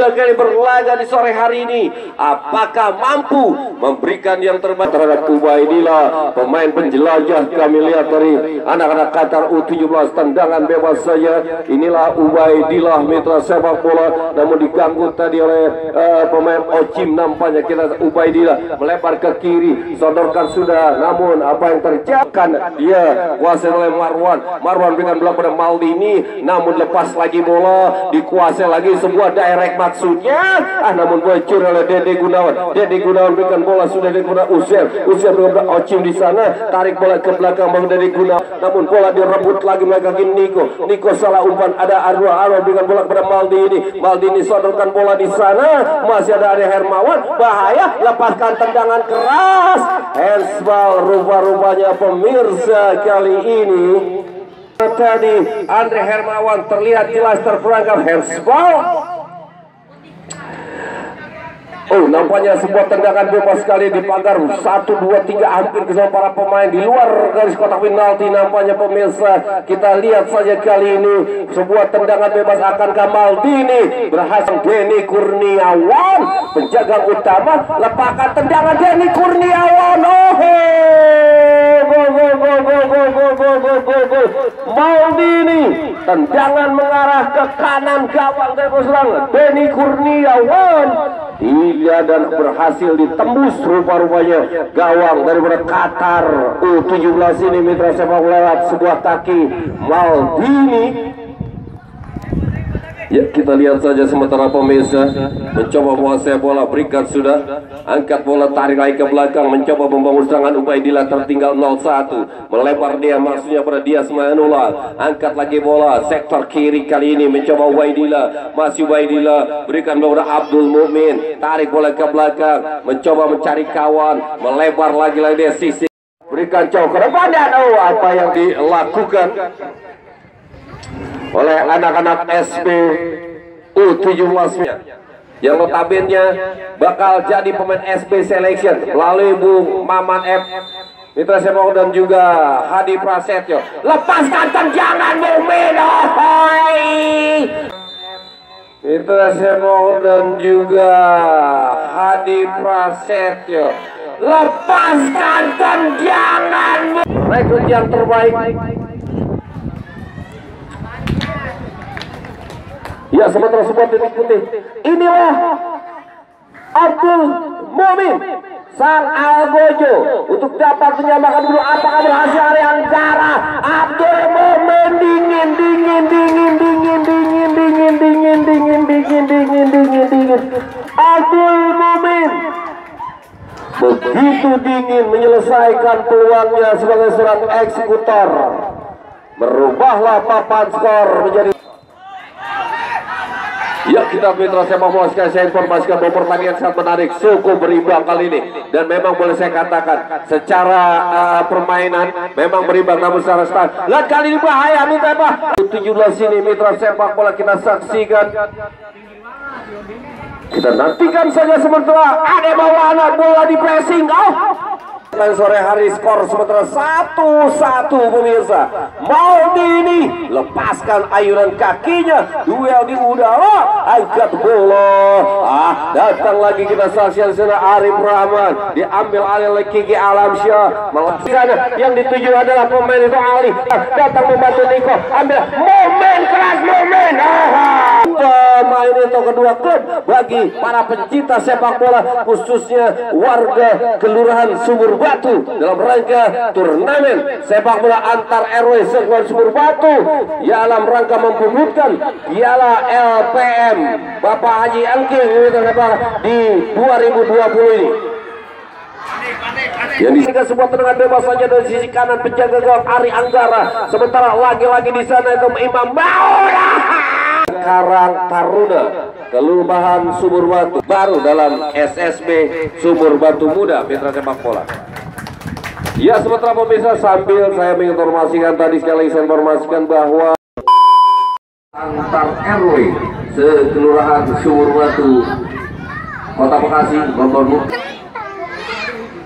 Batu Muda kali berlaga di sore hari ini apakah mampu memberikan yang terbaik? Terhadap Ubaidillah pemain penjelajah kami lihat dari anak-anak Qatar U17 tendangan bebas saja. Inilah Ubaidillah mitra sepak bola namun diganggu tadi oleh uh, pemain Ocim nampaknya kita Ubaidillah melebar ke kiri sodorkan sudah. Namun apa yang terjadi? Dia kuasai oleh Marwan. Marwan berikan bola pada Maldini namun lepas lagi bola dikuasai lagi sebuah direct maksudnya ah namun bocor oleh Dede Gunawan. Dede Gunawan berikan bola sudah digunakan Usiel. Usiel berikan Ocim di sana tarik bola ke belakang Bang Dede Gunawan. Namun bola direbut lagi mereka Niko. Niko salah umpan ada Arwa. Arwa berikan bola kepada Maldini. Maldini sodorkan bola di sana. Masih ada Ade Hermawan. Bahaya lepaskan tendangan keras. Handsball rupa-rupanya pemirsa kali ini. Tadi Andre Hermawan terlihat jelas terperangkap. Handsball Oh, nampaknya sebuah tendangan bebas sekali di pagar. Satu dua tiga hampir ke para pemain di luar garis kotak penalti. Nampaknya pemirsa kita lihat saja kali ini sebuah tendangan bebas akan Kamal Dini berhasil Denny Kurniawan penjaga utama. Lepaskan tendangan Denny Kurniawan. Oh gol gol gol gol gol gol gol gol gol gol Maldini tendangan mengarah ke kanan gawang dari serangan Denny Kurniawan Iya dan berhasil ditembus rupa-rupanya gawang daripada Qatar U17 ini mitra sepak bola sebuah kaki Maldini Ya kita lihat saja sementara pemirsa. Mencoba menguasai bola berikan sudah. Angkat bola tarik lagi ke belakang. Mencoba membangun serangan Ubaidillah tertinggal 0-1 melebar dia maksudnya pada dia Manula angkat lagi bola sektor kiri kali ini. Mencoba Ubaidillah. Masih Ubaidillah. Berikan bola Abdul Mukmin tarik bola ke belakang. Mencoba mencari kawan. Melebar lagi lagi dia sisi berikan jauh ke depan. Oh apa yang dilakukan oleh anak-anak SB U17 yang notabene bakal jadi pemain SB selection melalui Bung Maman F Mitra Semok dan juga Hadi Prasetyo. Lepaskan tendangan Mumin Mitra Semok dan juga Hadi Prasetyo. Lepaskan tendangan rekrut yang terbaik Ya sementara semua titik putih Inilah Abdul Mumin Sang Algojo Untuk dapat menyamakan dulu apakah berhasil hari Anggara Abdul Mumin dingin dingin dingin dingin dingin dingin dingin dingin dingin dingin dingin dingin Abdul Mumin Begitu dingin menyelesaikan peluangnya sebagai seorang eksekutor Merubahlah papan skor menjadi Ya kita mitra bola sekali saya informasikan bahwa pertandingan sangat menarik. Cukup berimbang kali ini. Dan memang boleh saya katakan secara uh, permainan memang berimbang namun secara start. Lihat kali ini bahaya mitra apa? 17 ini mitra sepak bola kita saksikan. Kita nantikan saja sementara. Ada bawaan bola di pressing. Oh dan sore hari skor sementara satu-satu pemirsa. Maldini lepaskan ayunan kakinya. Duel di udara angkat bola ah datang lagi kita saksikan sana Arif Rahman. Diambil alih oleh Kiki Alamsyah. Sana yang dituju adalah pemain itu Ali datang membantu Niko. Ambil. Momen keras momen. Ah pemain itu kedua klub bagi para pencinta sepak bola khususnya warga kelurahan Sumur Batu. Dalam rangka turnamen sepak bola antar RW Sumur Batu. Dalam rangka memperebutkan piala LPM Bapak Haji Angking di 2020 ini. Yang di sini sebuah tendangan bebas saja dari sisi kanan penjaga gawang Ari Anggara. Sementara lagi-lagi di sana itu Imam Maula. Karang Taruna Kelurahan Sumur Batu baru dalam SSB Sumur Batu Muda Mitra Sepak Bola. Ya sementara pemirsa sambil saya menginformasikan tadi sekali saya informasikan bahwa antar RW sekelurahan Sumur Batu Kota Bekasi Bogor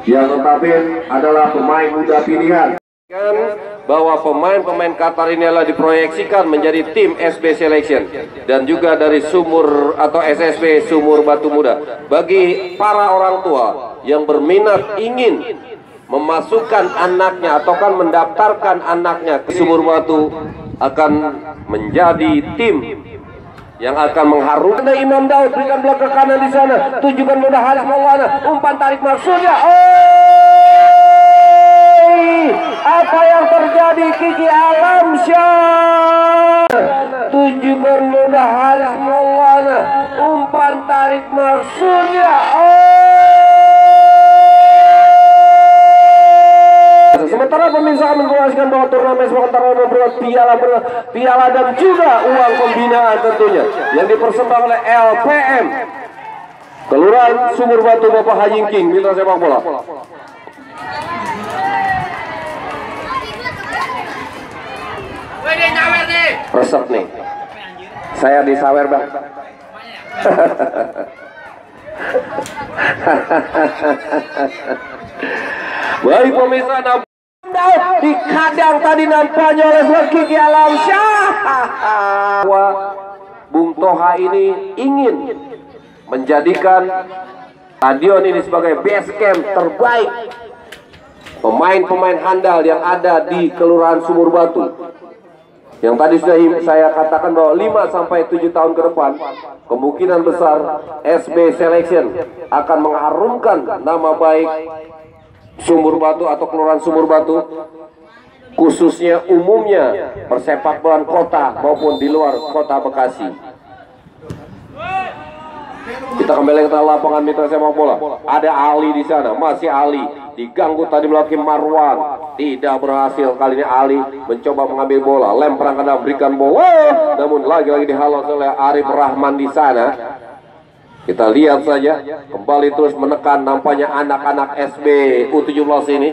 yang notabene adalah pemain muda pilihan bahwa pemain-pemain Qatar ini adalah diproyeksikan menjadi tim SB Selection dan juga dari sumur atau SSB Sumur Batu Muda. Bagi para orang tua yang berminat ingin memasukkan anaknya atau kan mendaftarkan anaknya ke Sumur Batu akan menjadi tim yang akan mengharumkan Imam Daud berikan belakang kanan di sana. Tujukan mudah Halis Maulana. Umpan tarik maksudnya. Oh apa yang terjadi Kiki Alamsyah tunjukkan mudah halis Maulana. Umpan tarik maksudnya. Oh sementara pemirsa menjelaskan bahwa turnamen sementara memberikan piala piala dan juga uang pembinaan tentunya yang dipersembahkan oleh LPM Kelurahan Sumur Batu Bapak Haji King Mitra Sepak Bola. Resep nih. Saya disawer bang. Baik pemirsa di kadang tadi nampaknya oleh Kiki Alam. Syah Bung Toha ini ingin menjadikan stadion ini sebagai base camp terbaik. Pemain-pemain handal yang ada di Kelurahan Sumur Batu. Yang tadi sudah saya katakan bahwa 5 sampai 7 tahun ke depan kemungkinan besar SB Selection akan mengharumkan nama baik Sumur Batu atau Kelurahan Sumur Batu khususnya umumnya persepak bola kota maupun di luar kota Bekasi. Kita kembali ke lapangan mitra sepak bola. Ada Ali di sana, masih Ali. Diganggu tadi melalui Marwan. Tidak berhasil kali ini Ali mencoba mengambil bola. Lempar ke dalam berikan bola. Namun lagi-lagi dihalau oleh Arif Rahman di sana kita lihat saja kembali terus menekan nampaknya anak-anak SB U17 ini.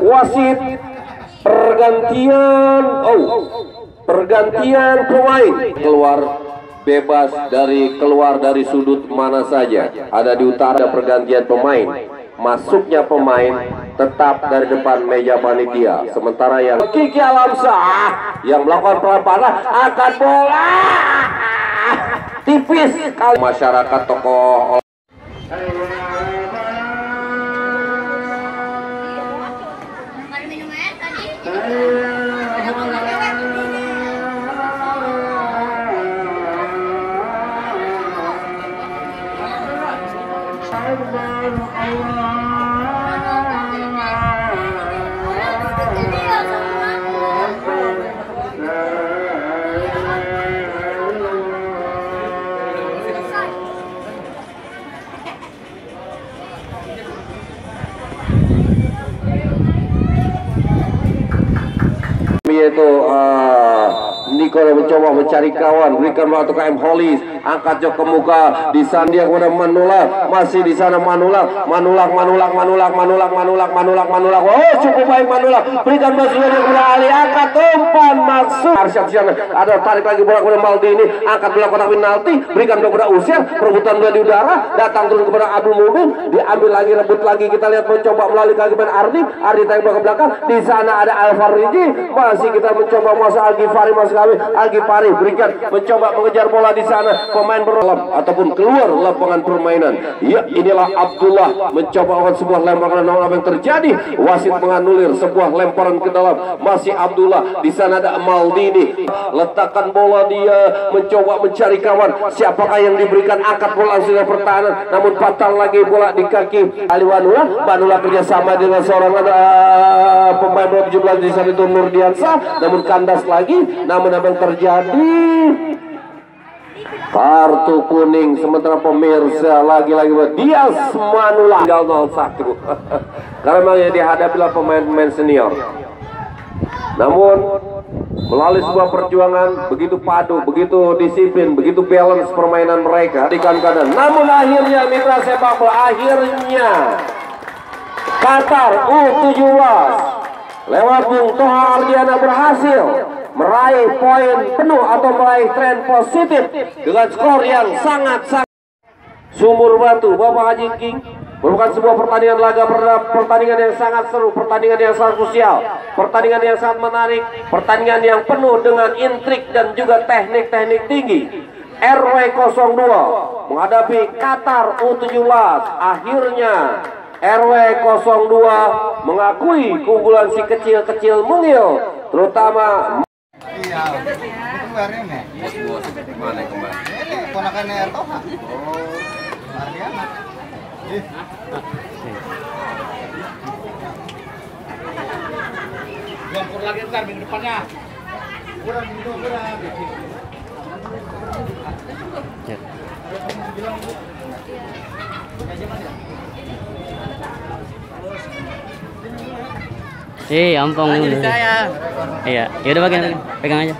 Wasit pergantian oh pergantian pemain. Keluar bebas dari keluar dari sudut mana saja. Ada di utara pergantian pemain masuknya pemain tetap dari depan meja panitia. Sementara yang Kiki Alamsah yang melakukan pelamparan akan bola. Tipis. Masyarakat tokoh Mencoba mencari kawan. Berikan waktu KM Hollis angkat jok ke muka. Di sana dia kepada Manulak masih di sana Manulak Manulak Manulak Manulak Manulak Manulak Manulak Manulak oh cukup baik Manulak berikan basuhan kepada Ali. Angkat umpan masuk. Arsyad sana ada tarik lagi bola kepada Maldini angkat bola kotak penalti berikan kepada Usian perebutan bola di udara. Datang turun kepada Abdul Mumin. Diambil lagi rebut lagi. Kita lihat mencoba melalui kaki kepada Ardi. Ardi tarik ke belakang. Di sana ada Alvar Riji masih kita mencoba masuk. Algi Fari masuk kami. Algi Fari berikan mencoba mengejar bola di sana pemain berlap ataupun keluar lapangan permainan. Ya, inilah Abdullah mencoba melakukan sebuah lemparan namun apa yang terjadi? Wasit menganulir sebuah lemparan ke dalam. Masih Abdullah di sana ada Maldini. Letakkan bola dia mencoba mencari kawan. Siapakah yang diberikan akad bola ke pertahanan namun patah lagi bola di kaki Ali Wanula. Wanula kerjasama dengan seorang uh, pemain bola 17 di sana itu Nurdiansa namun kandas lagi namun apa yang terjadi kartu kuning sementara pemirsa lagi-lagi dia Manula tinggal 01 karena memang yang dihadapi pemain-pemain senior. Namun melalui sebuah perjuangan begitu padu, begitu disiplin, begitu balance permainan mereka di kanan namun akhirnya mitra sepak bola akhirnya Qatar U17 lewat Bung Toha Ardiana berhasil meraih poin penuh atau meraih tren positif dengan skor yang sangat-sangat Sumur Batu. Bapak Haji King merupakan sebuah pertandingan laga pertandingan yang sangat seru pertandingan yang sangat krusial pertandingan yang sangat menarik pertandingan yang penuh dengan intrik dan juga teknik-teknik tinggi. RW 02 menghadapi Qatar U17 akhirnya RW 02 mengakui keunggulan si kecil-kecil mungil terutama Iya, itu kemarin ya. Mana kemarin? Ini ponakannya Ertoha. Oh, Mariana. Ih, Lumpur lagi ntar minggu depannya. kurang gitu, kurang. Dulu. Iya, ya udah bagian pegang aja.